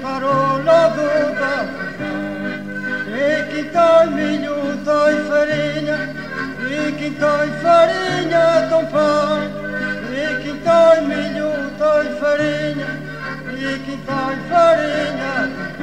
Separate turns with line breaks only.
parola d'uva e chi dai minuto e farinha e chi dai farinha tão pão? e chi dai minuto e farinha e quem dai farinha ton